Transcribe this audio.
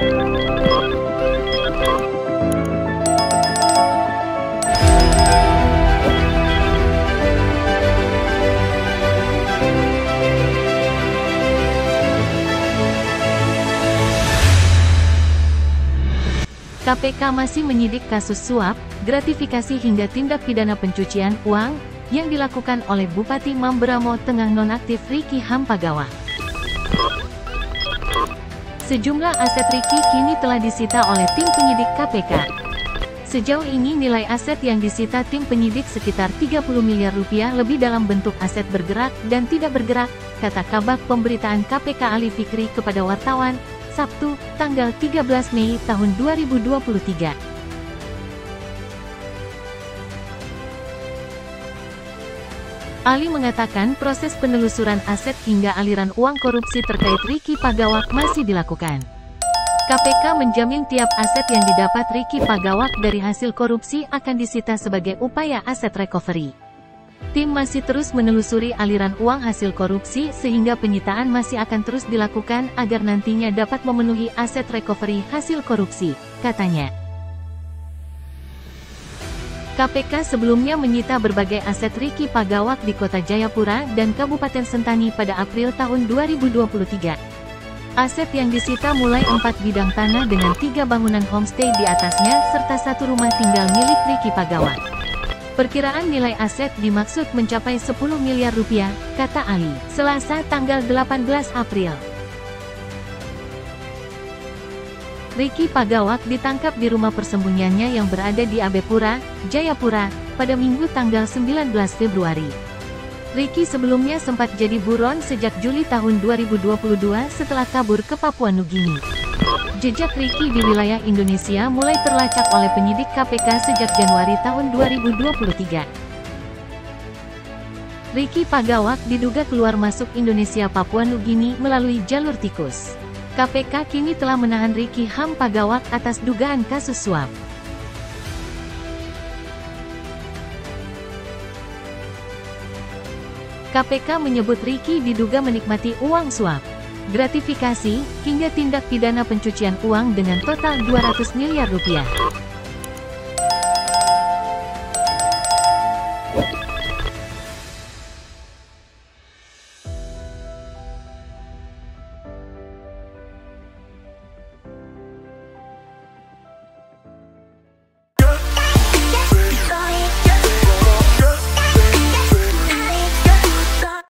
KPK masih menyidik kasus suap, gratifikasi hingga tindak pidana pencucian uang yang dilakukan oleh Bupati Mambramo Tengah nonaktif Riki Hampagawang. Sejumlah aset Riki kini telah disita oleh tim penyidik KPK. Sejauh ini nilai aset yang disita tim penyidik sekitar 30 miliar rupiah lebih dalam bentuk aset bergerak dan tidak bergerak, kata Kabak Pemberitaan KPK Ali Fikri kepada wartawan, Sabtu, tanggal 13 Mei tahun 2023. Ali mengatakan proses penelusuran aset hingga aliran uang korupsi terkait Riki Pagawak masih dilakukan. KPK menjamin tiap aset yang didapat Riki Pagawak dari hasil korupsi akan disita sebagai upaya aset recovery. Tim masih terus menelusuri aliran uang hasil korupsi sehingga penyitaan masih akan terus dilakukan agar nantinya dapat memenuhi aset recovery hasil korupsi, katanya. KPK sebelumnya menyita berbagai aset Riki Pagawak di kota Jayapura dan Kabupaten Sentani pada April tahun 2023. Aset yang disita mulai empat bidang tanah dengan tiga bangunan homestay di atasnya serta satu rumah tinggal milik Riki Pagawak. Perkiraan nilai aset dimaksud mencapai 10 miliar rupiah, kata Ali. Selasa tanggal 18 April. Riki Pagawak ditangkap di rumah persembunyiannya yang berada di Abepura, Jayapura, pada Minggu tanggal 19 Februari. Riki sebelumnya sempat jadi buron sejak Juli tahun 2022 setelah kabur ke Papua Nugini. Jejak Ricky di wilayah Indonesia mulai terlacak oleh penyidik KPK sejak Januari tahun 2023. Ricky Pagawak diduga keluar masuk Indonesia Papua Nugini melalui jalur tikus. KPK kini telah menahan Ricky Ham Pagawak atas dugaan kasus suap. KPK menyebut Ricky diduga menikmati uang suap gratifikasi, hingga tindak pidana pencucian uang dengan total 200 miliar rupiah.